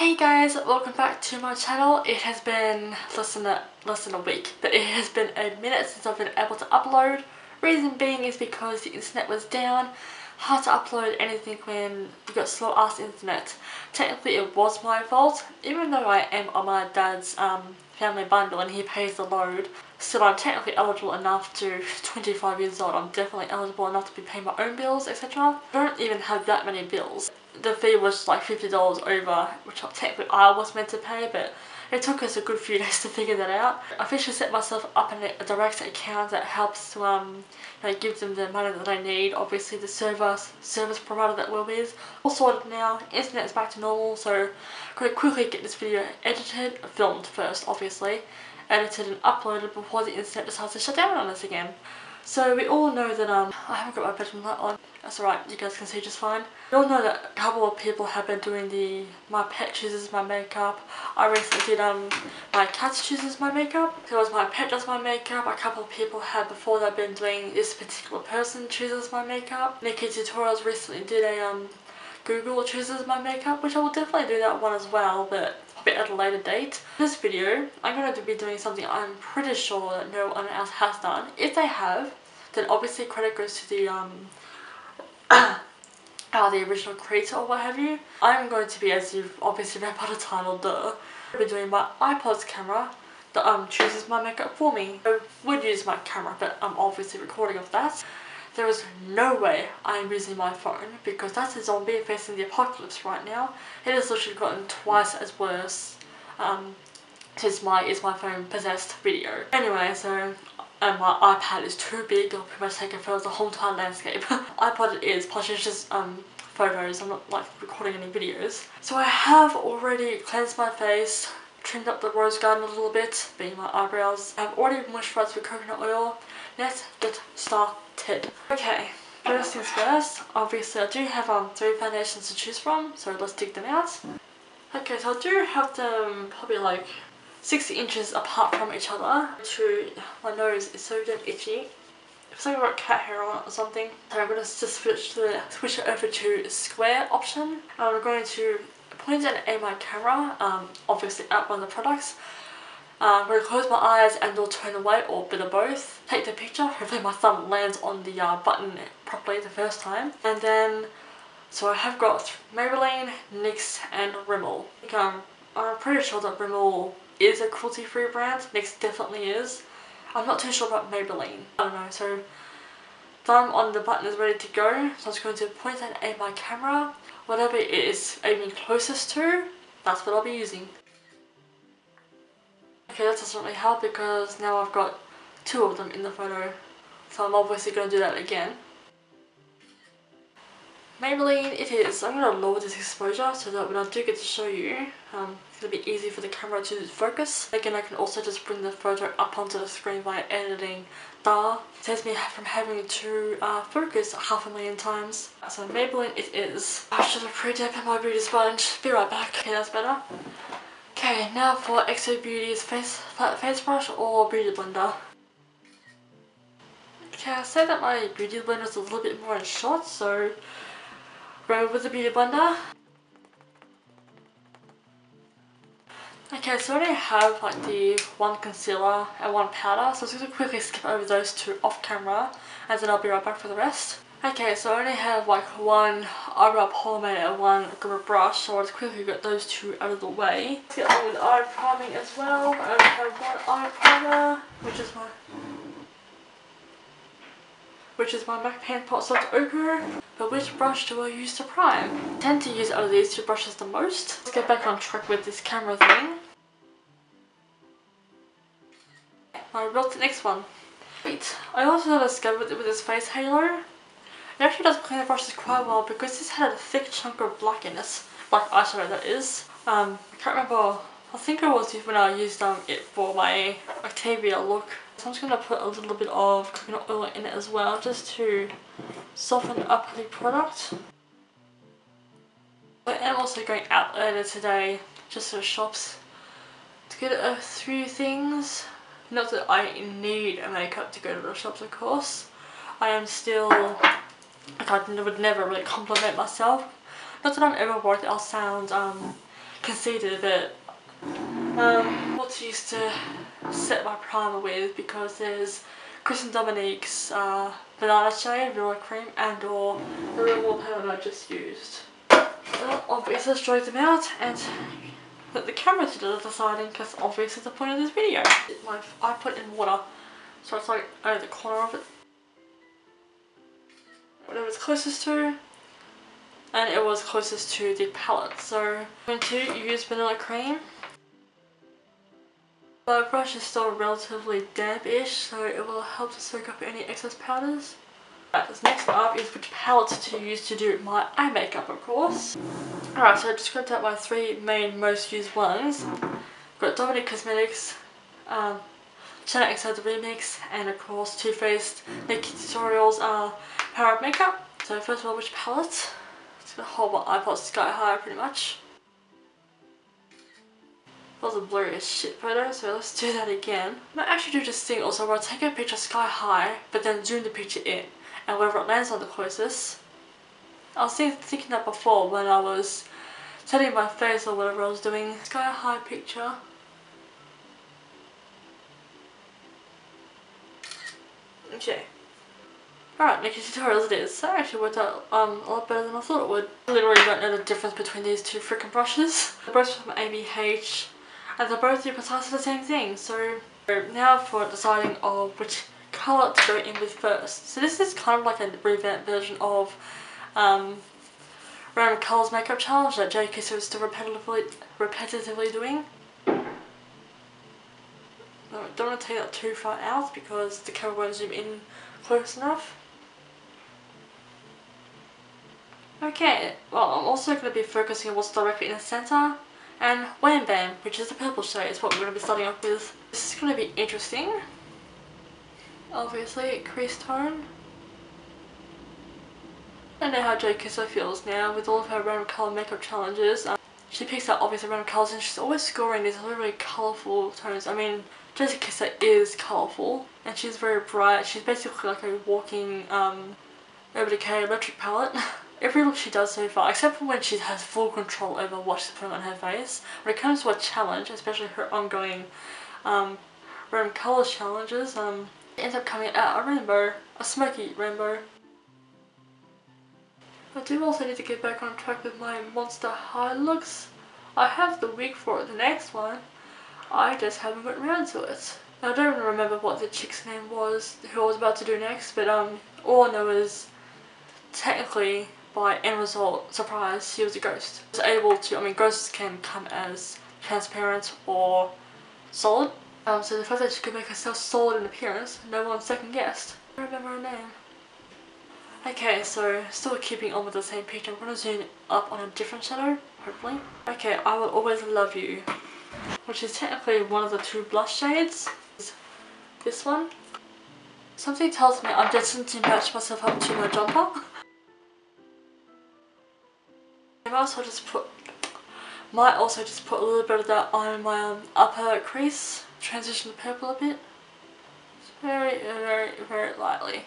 Hey guys, welcome back to my channel. It has been less than a, less than a week, but it has been a minute since I've been able to upload. Reason being is because the internet was down. Hard to upload anything when you got slow ass internet. Technically it was my fault, even though I am on my dad's um, family bundle and he pays the load. Still I'm technically eligible enough to 25 years old. I'm definitely eligible enough to be paying my own bills etc. I don't even have that many bills the fee was like $50 over, which I was meant to pay, but it took us a good few days to figure that out. I officially set myself up in a direct account that helps to um, you know, give them the money that I need. Obviously the service service provider that we're with. All sorted now, internet is back to normal, so to quickly get this video edited, filmed first obviously, edited and uploaded before the internet decides to shut down on us again. So we all know that um I haven't got my bedroom light on. That's alright, you guys can see just fine. We all know that a couple of people have been doing the my pet chooses my makeup. I recently did um my cat chooses my makeup. There was my pet does my makeup. A couple of people had before that been doing this particular person chooses my makeup. Nikkie Tutorials recently did a um Google chooses my makeup, which I will definitely do that one as well, but a bit at a later date. This video, I'm going to be doing something I'm pretty sure that no one else has done. If they have, then obviously credit goes to the um uh, the original creator or what have you. I'm going to be, as you've obviously read by the title, I'll be doing my iPod's camera that um chooses my makeup for me. I would use my camera, but I'm obviously recording of that. There is no way I'm using my phone because that's a zombie facing the apocalypse right now. It has literally gotten twice as worse um, since my is my phone possessed video. Anyway, so and my iPad is too big, I'll pretty much take a photo of the whole entire landscape. iPod it is, plus it's just um, photos, I'm not like recording any videos. So I have already cleansed my face, trimmed up the rose garden a little bit, being my eyebrows. I've already moisturized with coconut oil. Let's get started. Okay, first things first, obviously I do have um, three foundations to choose from, so let's dig them out. Okay, so I do have them probably like 60 inches apart from each other to my nose is so damn itchy. It's like I've got cat hair on or something. So I'm going to just switch, the, switch it over to square option. I'm going to point and aim my camera, um, obviously at one of the products. Um, I'm going to close my eyes and or turn away or a bit of both. Take the picture, hopefully my thumb lands on the uh, button properly the first time. And then, so I have got Maybelline, NYX and Rimmel. Um, I'm pretty sure that Rimmel is a cruelty-free brand. NYX definitely is. I'm not too sure about Maybelline. I don't know, so thumb on the button is ready to go. So I'm just going to point point and aim my camera. Whatever it is aiming closest to, that's what I'll be using. Okay, that doesn't really help because now I've got two of them in the photo. So I'm obviously going to do that again. Maybelline it is. I'm going to lower this exposure so that when I do get to show you, um, it's to be easy for the camera to focus. Again, I can also just bring the photo up onto the screen by editing the. It saves me from having to uh, focus half a million times. So Maybelline it is. I should have pre-dipped in my beauty sponge. Be right back. Okay, that's better. Okay, now for XO Beauty's face, face brush or beauty blender. Okay, I say that my beauty blender is a little bit more in shot, so Go with the beauty blender. Okay, so I already have like the one concealer and one powder, so I'm just going to quickly skip over those two off camera and then I'll be right back for the rest. Okay, so I only have like one eyebrow pomade and one grip brush, so I'll just quickly get those two out of the way. Let's get on with eye priming as well. I only have one eye primer, which is my which is my MAC Paint Pot Soft Ochre. But which brush do I use to prime? I tend to use out of these two brushes the most. Let's get back on track with this camera thing. Built the next one. Wait, I also discovered it with this face halo, it actually does clean the brushes quite well because this had a thick chunk of black in it. Black eyeshadow that is. Um, I can't remember, I think it was when I used um, it for my Octavia look. So I'm just going to put a little bit of coconut oil in it as well just to soften up the product. I am also going out later today just to the shops to get a few things. Not that I need a makeup to go to the shops of course. I am still, like I would never really compliment myself. Not that I'm ever worried I'll sound um, conceited but um, what to use to set my primer with because there's Chris and Dominique's uh, banana shade, vanilla cream and or the real powder I just used. Well, obviously drag them out and let the camera do the deciding because obviously the point of this video. My, I put in water so it's like over the corner of it. Whatever it's closest to and it was closest to the palette so I'm going to use vanilla cream My brush is still relatively damp-ish, so it will help to soak up any excess powders. Right, next up is which palette to use to do my eye makeup, of course. Alright, so I just grabbed out my three main most used ones. Got Dominique Cosmetics, um, Channel X the Remix, and of course Too Faced Nikkie Tutorials uh, Power of Makeup. So first of all, which palette? It's gonna hold my iPod sky high pretty much. That was a blurry as shit photo, so let's do that again. I might actually do this thing also where I take a picture sky high, but then zoom the picture in, and it lands on the closest. I was thinking that before when I was setting my face or whatever I was doing. Sky high picture. Okay. Alright, Nikkie Tutorials it is. That actually worked out um, a lot better than I thought it would. I literally don't know the difference between these two freaking brushes. They're both from ABH and they're both do precisely the same thing. So now for deciding of which colour to go in with first. So this is kind of like a revamped version of um, Random Colours Makeup Challenge that Kisser is still repetitively, repetitively doing. I don't want to take that too far out because the camera won't zoom in close enough. Okay, well I'm also going to be focusing on what's directly in the centre and Wham Bam, which is the purple shade, is what we're going to be starting off with. This is going to be interesting. Obviously, crease tone. I know how Kisser feels now with all of her random colour makeup challenges. Um, she picks out obviously random colours and she's always scoring these really, really colourful tones. I mean, Kisser is colourful and she's very bright. She's basically like a walking um, Urban Decay electric palette. every look she does so far, except for when she has full control over what she's putting on her face, when it comes to a challenge, especially her ongoing um, random colours challenges, um, ends up coming out a rainbow, a smoky rainbow. I do also need to get back on track with my Monster High looks. I have the wig for the next one, I just haven't got around to it. I don't even remember what the chick's name was who I was about to do next, but um, all I know is technically by end result, surprise, he was a ghost. He was able to, I mean ghosts can come as transparent or solid. Um, so the fact that she could make herself solid in appearance, no one second guessed. I remember her name. Okay, so still keeping on with the same picture, I'm going to zoom up on a different shadow, hopefully. Okay, I Will Always Love You, which is technically one of the two blush shades. This one. Something tells me I'm destined to match myself up to my jumper. I might also just put might also just put a little bit of that on my um, upper crease, transition the purple a bit. Very, very, very lightly.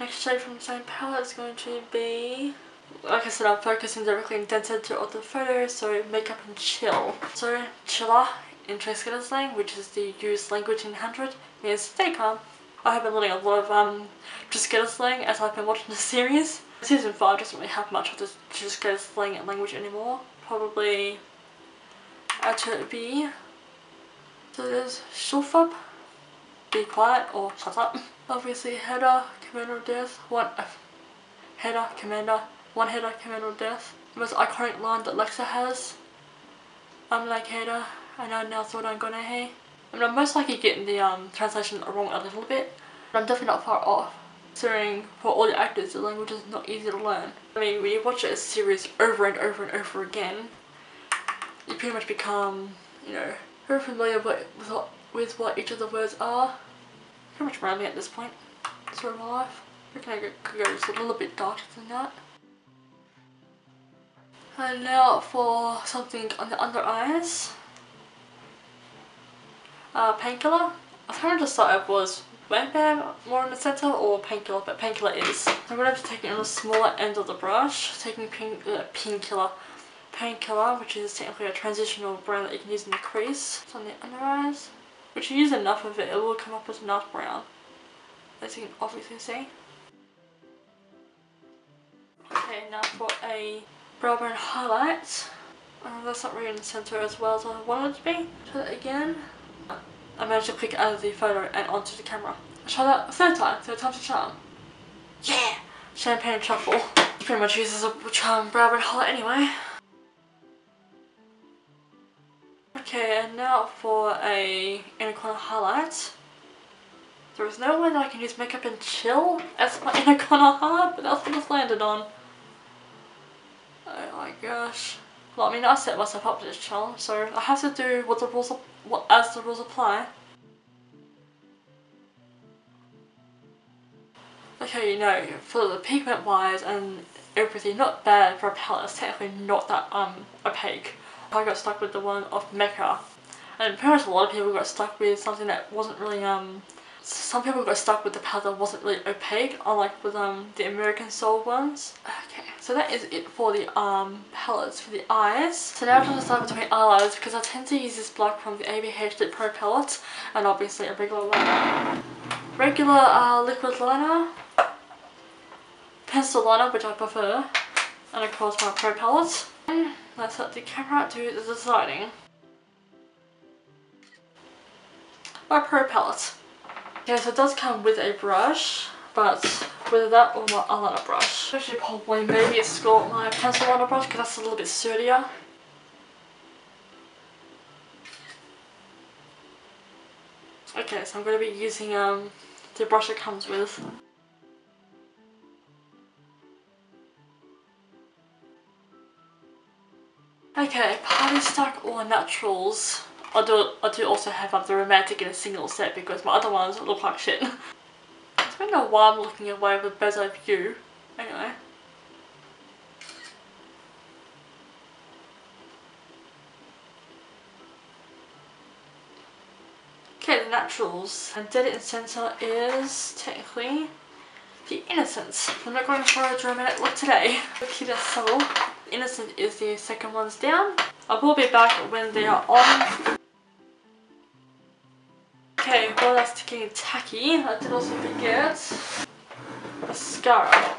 Next shade from the same palette is going to be, like I said, I'm focusing directly indented to all the photos, so makeup and chill. So, chilla in Trigedasleng, which is the used language in 100, means stay calm. I have been learning a lot of um, slang as I've been watching the series. Season 5 doesn't really have much of this go slang language anymore. Probably be. So there's shulfub, be quiet or shut up. Obviously Heda, commander death, one uh, Heda, commander, one Heda, commander death. The most iconic line that Lexa has. I'm like Heda, and I now thought I'm gonna hey. I'm most likely getting the um, translation wrong a little bit, but I'm definitely not far off. Considering for all the actors the language is not easy to learn. I mean when you watch a series over and over and over again you pretty much become, you know, very familiar with, what, with what each of the words are. Pretty much me at this point. Sort of my life. I reckon I could go just a little bit darker than that. And now for something on the under eyes. Uh, painkiller. I kind of decided was Bang Bang more in the center or Painkiller, but Painkiller is. I'm going to be taking on the smaller end of the brush, taking pink, uh, Painkiller, Painkiller, which is technically a transitional brown that you can use in the crease. It's on the under eyes. Which you use enough of it, it will come up as enough brown. As you can obviously see. Okay, now for a brow bone highlight. Uh, that's not really in the center as well as I wanted it to be. Try that again. I managed to click out of the photo and onto the camera. Try that a third time, third time's a charm. Yeah! Champagne truffle. Pretty much uses a charm brow bone highlight anyway. Okay, and now for a inner corner highlight. There is no way that I can use makeup and chill as my inner corner highlight, but that's what it's landed on. Oh my gosh. Well, I mean, I set myself up for this challenge, so I have to do what the rules what as the rules apply. Okay, you know, for the pigment wise and everything, not bad for a palette. It's technically not that um opaque. I got stuck with the one of Mecca, and pretty much a lot of people got stuck with something that wasn't really um some people got stuck with the palette that wasn't really opaque, unlike with um the American Soul ones. Okay, so that is it for the um palettes for the eyes. So now I'm going to start between eyeliders because I tend to use this black from the ABH Lip Pro palette and obviously a regular liner. Regular uh, liquid liner, pencil liner which I prefer, and of course my Pro palette. And let's let the camera do the deciding. My Pro palette. Okay, so it does come with a brush, but whether that or my eyeliner brush. Actually probably maybe it's got my pencil liner brush because that's a little bit sturdier. Okay, so I'm going to be using um, the brush it comes with. Okay, Party Stock or Naturals. I do, I do also have the romantic in a single set because my other ones look like shit. I don't know why I'm looking away with better view. Anyway. Okay, the naturals. And dead in center is technically the Innocence. I'm not going for a dramatic look today. Keep this subtle. Innocent is the second ones down. I will be back when they are on. Okay, while that's getting tacky, I did also forget mascara.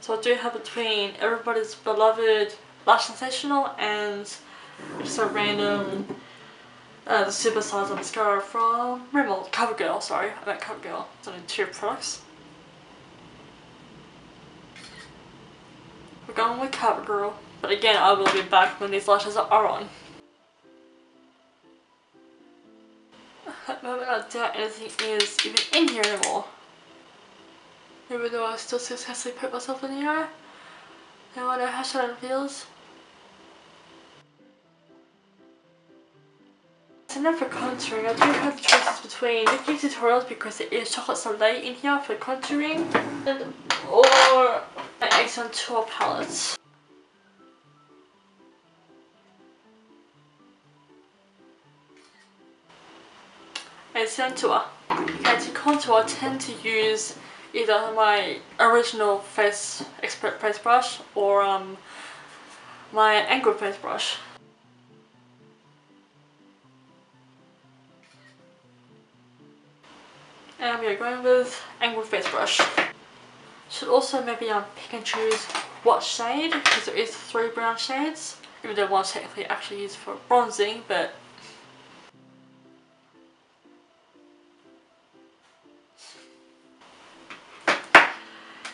So I do have between everybody's beloved Lash Sensational and just a random uh, the Super Size Mascara from Rimmel. CoverGirl, sorry, I meant CoverGirl. It's only two products. We're going with CoverGirl. But again, I will be back when these lashes are on. The moment I doubt anything is even in here anymore. Even though I still successfully put myself in. Now I know how Shannon feels. So now for contouring, I do have choices between Nikkie Tutorials because it is chocolate soleil in here for contouring and, or my Accent Tour palette. and contour. Okay, to contour I tend to use either my original face expert face brush or um, my angle face brush. And we are going with angle face brush. Should also maybe um, pick and choose what shade because there is three brown shades. Even though one's technically actually used for bronzing but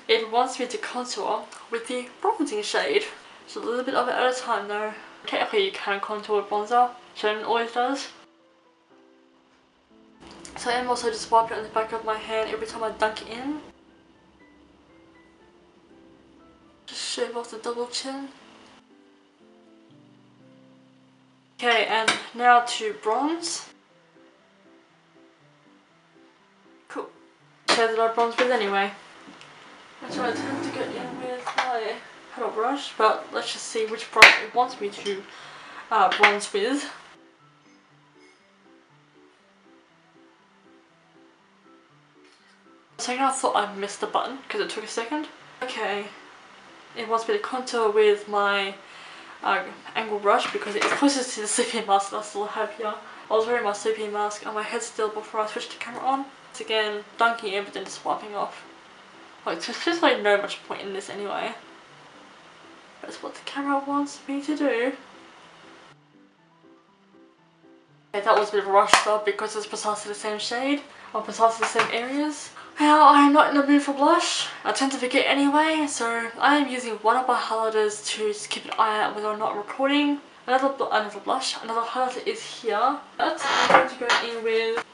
It wants me to contour with the bronzing shade. So a little bit of it at a time though. Technically you can contour with bronzer, Shannon always does. So I'm also just wiping it on the back of my hand every time I dunk it in. Shave off the double chin. Okay, and now to bronze. Cool. Shade that I bronze with anyway. That's what I tend to get in with my petal brush, but let's just see which brush it wants me to uh, bronze with. second I thought I missed the button because it took a second. Okay, it wants me to contour with my uh, angle brush because it is closest to the sleeping mask that I still have here. I was wearing my sleeping mask and my head still before I switched the camera on. It's again dunking in but then just wiping off. Like there's just like no much point in this anyway. That's what the camera wants me to do. Okay, that was a bit of a rush job because it's precisely the same shade or precisely the same areas. Now I'm not in the mood for blush. I tend to forget anyway, so I am using one of my highlighters to keep an eye out whether or not recording. Another, another blush, another highlighter is here. But I'm going to go in with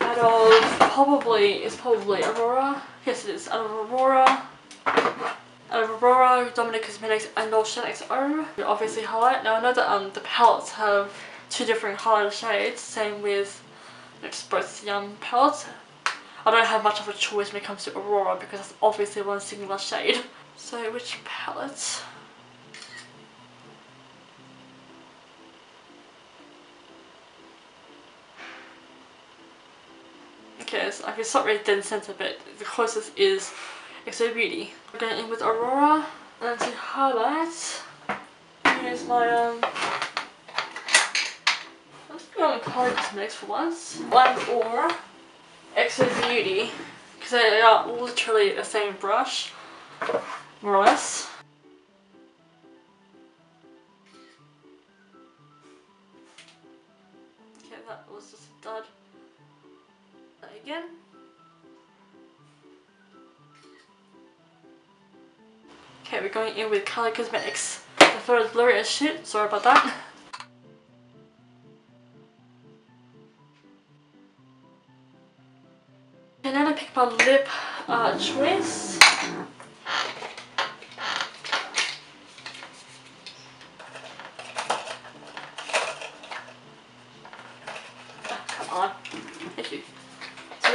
out of probably, it's probably Aurora. Yes it is, out of Aurora. Out of Aurora, Dominique Cosmetics and Lotion XO. Obviously highlight. Now I know that um, the palettes have two different highlighter shades, same with both Yum palettes. I don't have much of a choice when it comes to Aurora because it's obviously one singular shade. So which palette? Okay, so I can start really dead center but the closest is XO Beauty. We're going in with Aurora and to highlight, use my um let's go on Kylie Cosmetics for once. One Aura XO Beauty because they are literally the same brush, more or less. Okay, that was just a dud. That again. Okay, we're going in with Kylie Cosmetics. The photo is blurry as shit, sorry about that. My lip uh,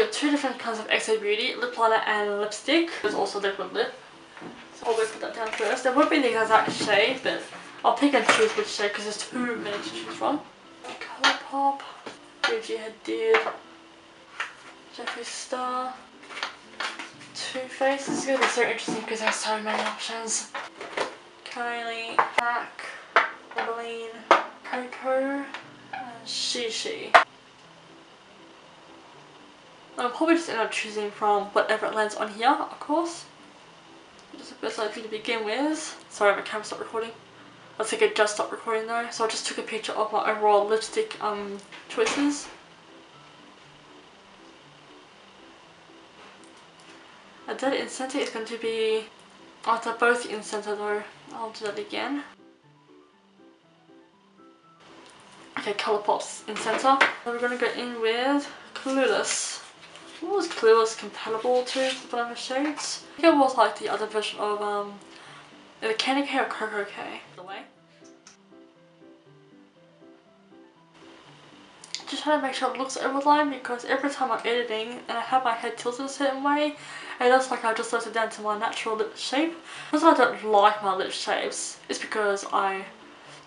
have two different kinds of XO Beauty, lip liner and lipstick. There's also liquid lip. So I'll put that down first. There won't be the exact shade, but I'll pick and choose which shade because there's too many to choose from. Colourpop, Gigi Hadid, Jeffree Star, Too Faced. This is going to be so interesting because there's so many options. Kylie, MAC, Maybelline, Coco, and Shishi. I'll probably just end up choosing from whatever it lands on here, of course. Just a best idea to begin with. Sorry, my camera stopped recording. I think it just stopped recording though, so I just took a picture of my overall lipstick um choices. A dead in center is going to be after both in center though. I'll do that again. Okay, Colourpop's in center. Then we're going to go in with Clueless. What was Clueless compatible to the shades? I think it was like the other version of um the Candy K or Koko K. The way. Just trying to make sure it looks overlined because every time I'm editing and I have my head tilted a certain way, it looks like I just left it down to my natural lip shape. That I don't like my lip shapes, it's because I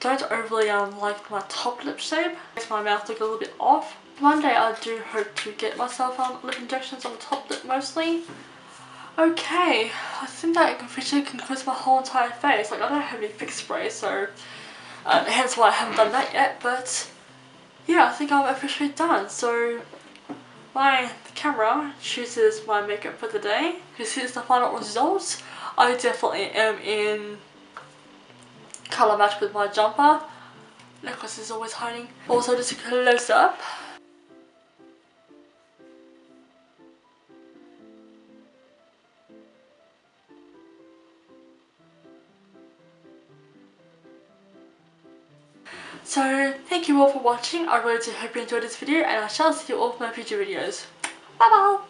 don't overly um, like my top lip shape. Makes my mouth look a little bit off. One day I do hope to get myself um, lip injections on the top lip mostly. Okay, I think that officially concludes my whole entire face. Like I don't have any fix spray so uh, hence why I haven't done that yet but yeah I think I'm officially done. So my camera chooses my makeup for the day. This is the final result. I definitely am in colour match with my jumper. Necklace is always hiding. Also just a close up. So thank you all for watching. I really do hope you enjoyed this video and I shall see you all for my future videos. Bye bye!